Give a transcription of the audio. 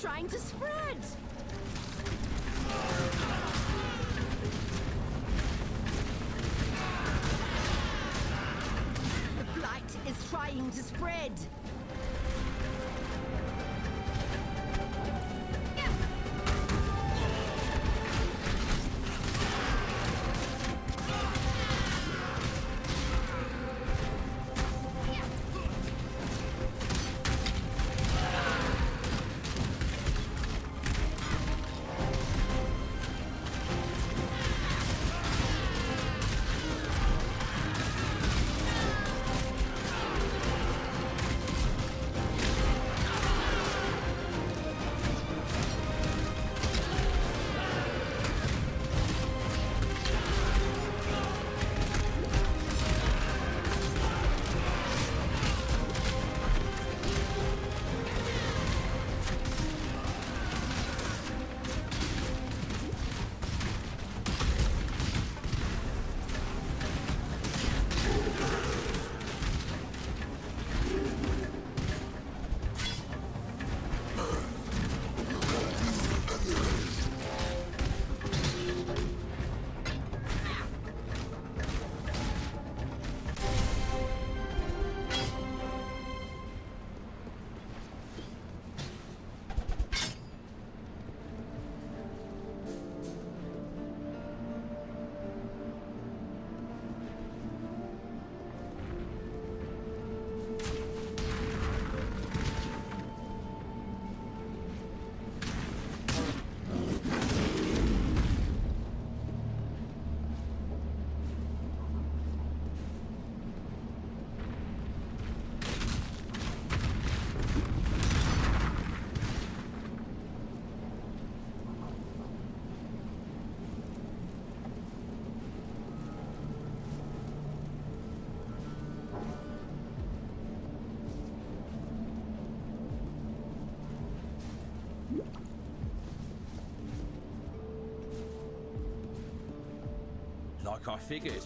trying to spread. The blight is trying to spread. I figured.